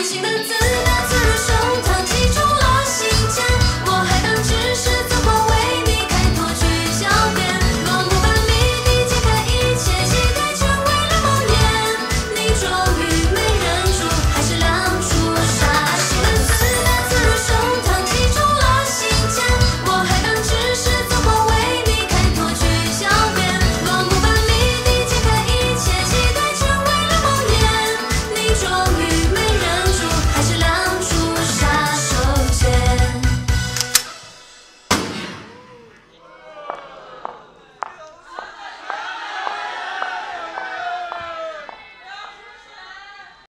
愛しむ